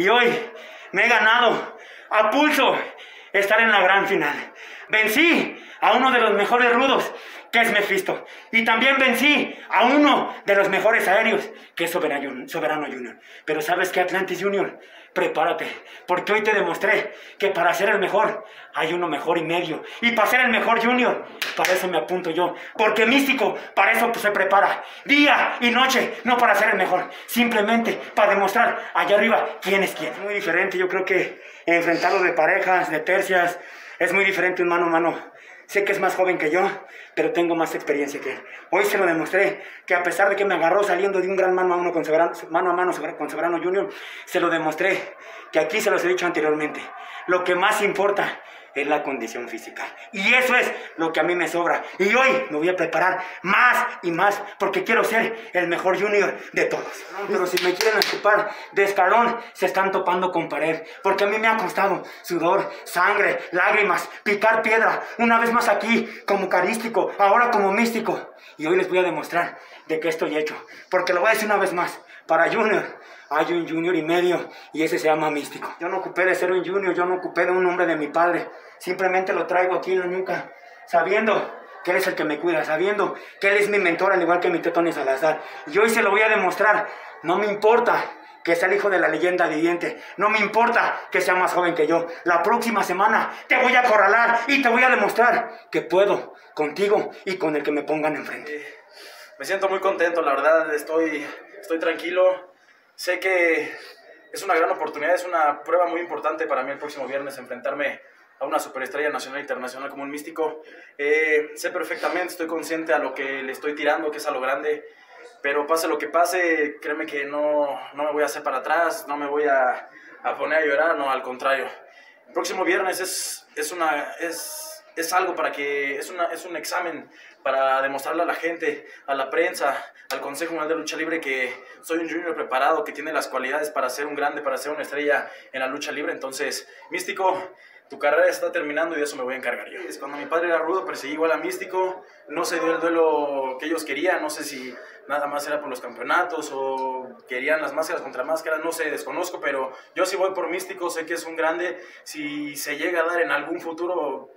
Y hoy me he ganado a pulso estar en la gran final. Vencí a uno de los mejores rudos, que es Mephisto. Y también vencí a uno de los mejores aéreos, que es Soberano, Junior. Pero ¿sabes qué, Atlantis Junior? Prepárate, porque hoy te demostré que para ser el mejor hay uno mejor y medio. Y para ser el mejor Junior, para eso me apunto yo. Porque Místico, para eso pues, se prepara. Día y noche, no para ser el mejor. Simplemente para demostrar allá arriba quién es quién. Es muy diferente, yo creo que enfrentarlo de parejas, de tercias, es muy diferente un mano a mano. Sé que es más joven que yo, pero tengo más experiencia que él. Hoy se lo demostré que a pesar de que me agarró saliendo de un gran mano a mano con mano con Soberano Junior, se lo demostré que aquí se los he dicho anteriormente. Lo que más importa es la condición física. Y eso es lo que a mí me sobra. Y hoy me voy a preparar más y más porque quiero ser el mejor junior de todos. Pero si me quieren ocupar de escalón, se están topando con pared. Porque a mí me ha costado sudor, sangre, lágrimas, picar piedra. Una vez más aquí como carístico, ahora como místico. Y hoy les voy a demostrar de qué estoy hecho. Porque lo voy a decir una vez más. Para Junior hay un junior y medio y ese se llama místico. Yo no ocupé de ser un junior, yo no ocupé de un hombre de mi padre. Simplemente lo traigo aquí en la nuca, sabiendo que él es el que me cuida, sabiendo que él es mi mentor, al igual que mi Tony Salazar. Y hoy se lo voy a demostrar. No me importa que sea el hijo de la leyenda viviente. No me importa que sea más joven que yo. La próxima semana te voy a acorralar y te voy a demostrar que puedo contigo y con el que me pongan enfrente. Me siento muy contento, la verdad, estoy, estoy tranquilo. Sé que es una gran oportunidad, es una prueba muy importante para mí el próximo viernes enfrentarme a una superestrella nacional e internacional como un místico. Eh, sé perfectamente, estoy consciente a lo que le estoy tirando, que es a lo grande, pero pase lo que pase, créeme que no, no me voy a hacer para atrás, no me voy a, a poner a llorar, no, al contrario. El próximo viernes es, es, una, es, es algo para que, es, una, es un examen para demostrarle a la gente, a la prensa, al Consejo Mundial de Lucha Libre que soy un junior preparado, que tiene las cualidades para ser un grande, para ser una estrella en la lucha libre. Entonces, Místico, tu carrera está terminando y de eso me voy a encargar yo. Cuando mi padre era rudo, perseguí igual a Místico, no se dio el duelo que ellos querían, no sé si nada más era por los campeonatos o querían las máscaras contra máscaras, no sé, desconozco, pero yo sí voy por Místico, sé que es un grande, si se llega a dar en algún futuro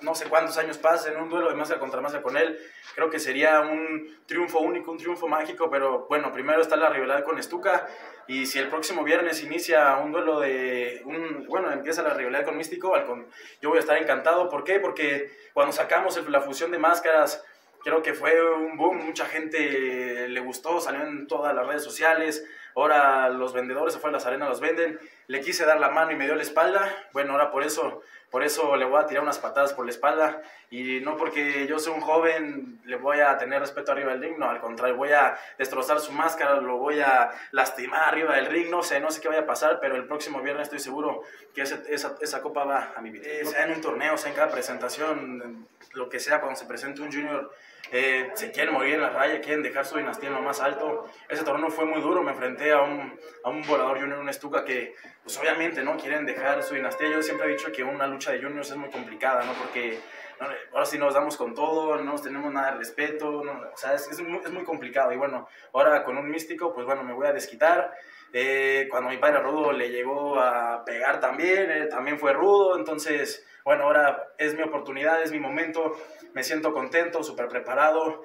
no sé cuántos años pasen, un duelo de máscara contra máscara con él, creo que sería un triunfo único, un triunfo mágico, pero bueno, primero está la rivalidad con Estuca y si el próximo viernes inicia un duelo de, un, bueno, empieza la rivalidad con Místico, yo voy a estar encantado, ¿por qué? Porque cuando sacamos la fusión de máscaras, creo que fue un boom, mucha gente le gustó, salió en todas las redes sociales, ahora los vendedores se fueron a las arenas, los venden, le quise dar la mano y me dio la espalda, bueno, ahora por eso por eso le voy a tirar unas patadas por la espalda. Y no porque yo soy un joven le voy a tener respeto arriba del ring, no, al contrario, voy a destrozar su máscara, lo voy a lastimar arriba del ring, no sé, no sé qué vaya a pasar, pero el próximo viernes estoy seguro que esa, esa, copa va a mi vida. Eh, sea en un torneo, sea en cada presentación, lo que sea, cuando se presente un junior, eh, se quieren morir en la raya, quieren dejar su dinastía en lo más alto. Ese torneo fue muy duro, me enfrenté a un, a un volador junior, un estuca que, pues obviamente, ¿no? Quieren dejar su dinastía. Yo siempre he dicho que una lucha de juniors es muy complicada, ¿no? Porque ahora sí nos damos con todo, no tenemos nada de respeto, o sea, es, es, muy, es, muy, complicado. Y bueno, ahora con un místico, pues bueno, me voy a desquitar. Eh, cuando mi padre rudo le llegó a pegar también, eh, también fue rudo, entonces bueno, ahora es mi oportunidad, es mi momento, me siento contento, súper preparado,